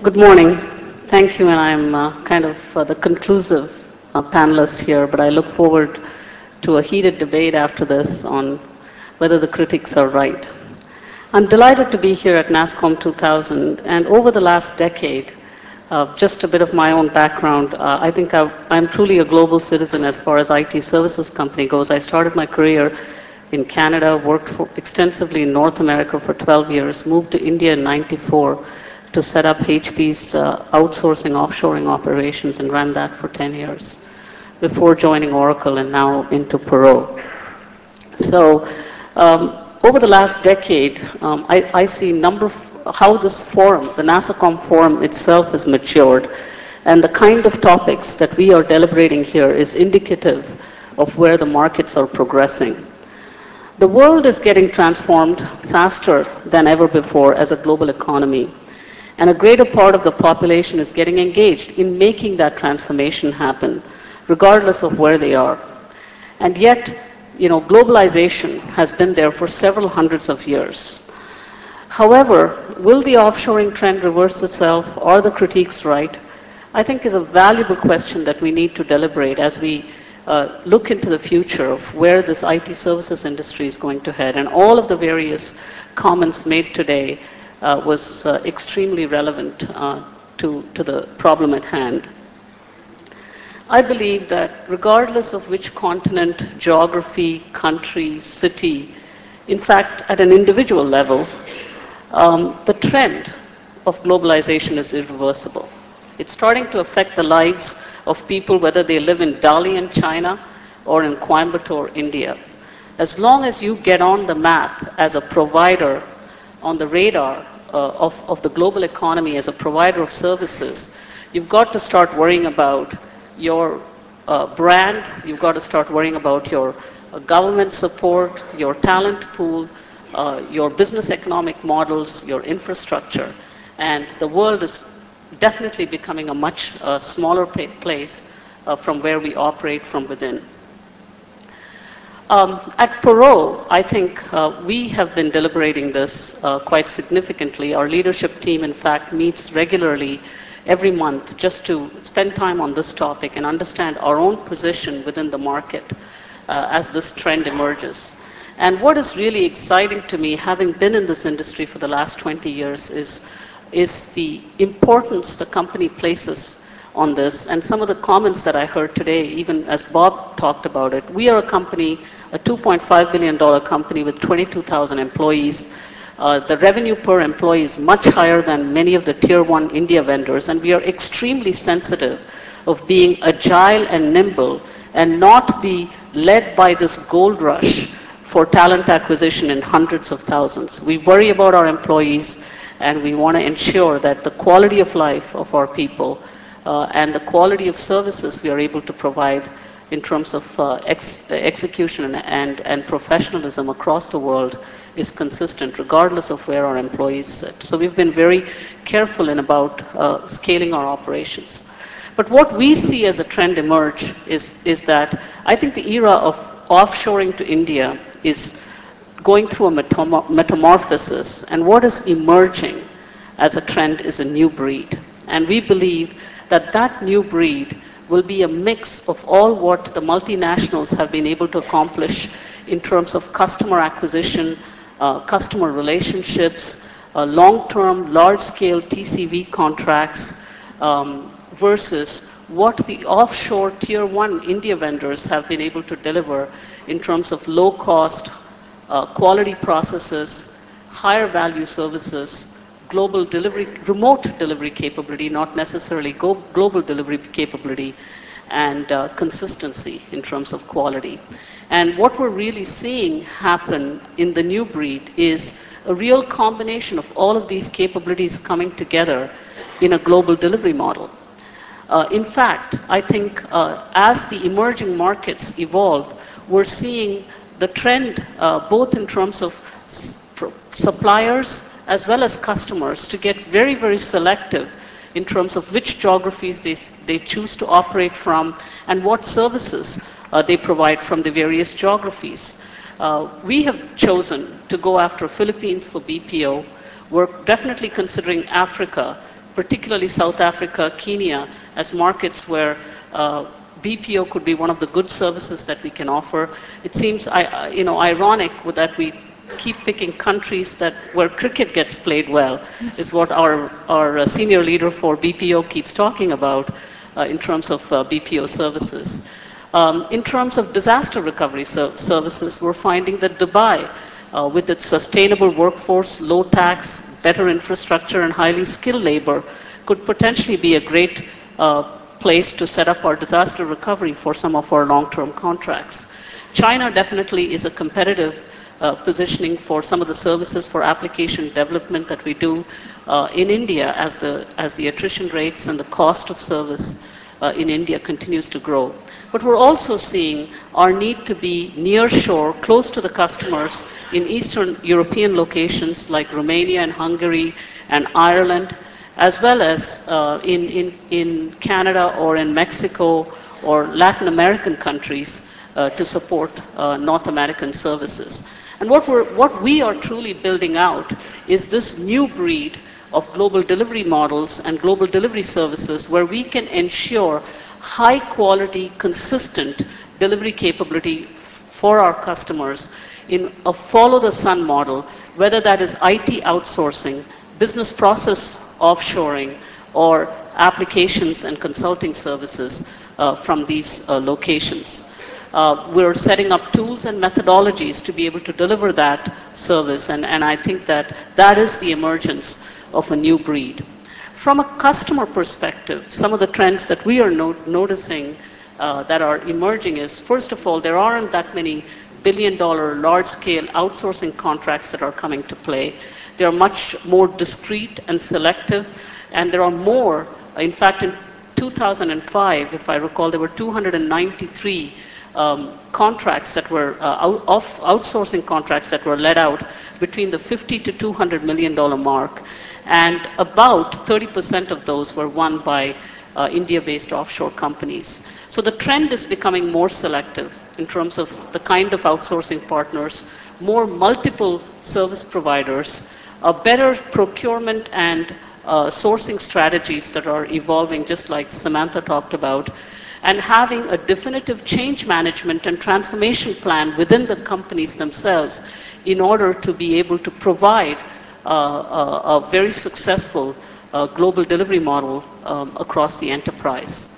Good morning. Thank you, and I'm uh, kind of uh, the conclusive uh, panelist here, but I look forward to a heated debate after this on whether the critics are right. I'm delighted to be here at NASSCOM 2000, and over the last decade, uh, just a bit of my own background, uh, I think i am truly a global citizen as far as IT services company goes. I started my career in Canada, worked extensively in North America for 12 years, moved to India in 94 to set up HP's uh, outsourcing, offshoring operations and ran that for 10 years before joining Oracle and now into Perot. So um, over the last decade, um, I, I, see number how this forum, the NASSCOM forum itself has matured and the kind of topics that we are deliberating here is indicative of where the markets are progressing. The world is getting transformed faster than ever before as a global economy. And a greater part of the population is getting engaged in making that transformation happen, regardless of where they are. And yet, you know, globalization has been there for several hundreds of years. However, will the offshoring trend reverse itself? Are the critiques right? I think is a valuable question that we need to deliberate as we uh, look into the future of where this IT services industry is going to head. And all of the various comments made today was uh, extremely relevant uh, to, to the problem at hand. I believe that regardless of which continent, geography, country, city, in fact, at an individual level, um, the trend of globalization is irreversible. It's starting to affect the lives of people, whether they live in Dalian, China, or in Coimbatore, India. As long as you get on the map as a provider on the radar uh, of, of the global economy as a provider of services, you've got to start worrying about your uh, brand, you've got to start worrying about your uh, government support, your talent pool, uh, your business economic models, your infrastructure. And the world is definitely becoming a much uh, smaller place uh, from where we operate from within. Um, at Perot, I think uh, we have been deliberating this uh, quite significantly. Our leadership team, in fact, meets regularly every month just to spend time on this topic and understand our own position within the market uh, as this trend emerges. And what is really exciting to me, having been in this industry for the last 20 years, is is the importance the company places on this and some of the comments that I heard today, even as Bob talked about it. We are a company, a $2.5 billion company with 22,000 employees. Uh, the revenue per employee is much higher than many of the tier one India vendors, and we are extremely sensitive of being agile and nimble and not be led by this gold rush for talent acquisition in hundreds of thousands. We worry about our employees and we want to ensure that the quality of life of our people and the quality of services we are able to provide in terms of uh, ex execution and, and, professionalism across the world is consistent regardless of where our employees sit. So we've been very careful in about uh, scaling our operations. But what we see as a trend emerge is, is that I think the era of offshoring to India is going through a metamorphosis, and what is emerging as a trend is a new breed. And we believe that that new breed will be a mix of all what the multinationals have been able to accomplish in terms of customer acquisition, uh, customer relationships, uh, long-term, large-scale TCV contracts, um, versus what the offshore tier one India vendors have been able to deliver in terms of low cost, uh, quality processes, higher value services, global delivery, remote delivery capability, not necessarily global delivery capability, and uh, consistency in terms of quality. And what we're really seeing happen in the new breed is a real combination of all of these capabilities coming together in a global delivery model. Uh, in fact, I think uh, as the emerging markets evolve, we're seeing the trend, uh, both in terms of suppliers as well as customers, to get very, very selective in terms of which geographies they, they choose to operate from and what services uh, they provide from the various geographies. Uh, we have chosen to go after Philippines for BPO. We're definitely considering Africa particularly South Africa, Kenya, as markets where uh, BPO could be one of the good services that we can offer. It seems, you know, ironic that we keep picking countries that where cricket gets played well is what our, our uh, senior leader for BPO keeps talking about uh, in terms of uh, BPO services. Um, in terms of disaster recovery ser services, we're finding that Dubai, uh, with its sustainable workforce, low tax, better infrastructure, and highly skilled labor, could potentially be a great uh, place to set up our disaster recovery for some of our long-term contracts. China definitely is a competitive uh, positioning for some of the services for application development that we do uh, in India as the, as the attrition rates and the cost of service uh, in India continues to grow. But we're also seeing our need to be near shore, close to the customers in Eastern European locations like Romania and Hungary and Ireland, as well as uh, in, in, in Canada or in Mexico or Latin American countries uh, to support uh, North American services. And what, we're, what we are truly building out is this new breed of global delivery models and global delivery services where we can ensure high quality, consistent delivery capability for our customers in a follow the sun model, whether that is IT outsourcing, business process offshoring, or applications and consulting services uh, from these uh, locations. Uh, we're setting up tools and methodologies to be able to deliver that service, and, and I think that that is the emergence of a new breed. From a customer perspective, some of the trends that we are no noticing uh, that are emerging is, first of all, there aren't that many billion dollar large scale outsourcing contracts that are coming to play. They are much more discreet and selective, and there are more, in fact, in 2005, if I recall, there were 293 um, contracts that were uh, out, off, outsourcing contracts that were let out between the 50 to 200 million dollar mark, and about 30% of those were won by uh, India-based offshore companies. So the trend is becoming more selective in terms of the kind of outsourcing partners, more multiple service providers, a better procurement and uh, sourcing strategies that are evolving, just like Samantha talked about, and having a definitive change management and transformation plan within the companies themselves in order to be able to provide uh, a, a, very successful uh, global delivery model um, across the enterprise.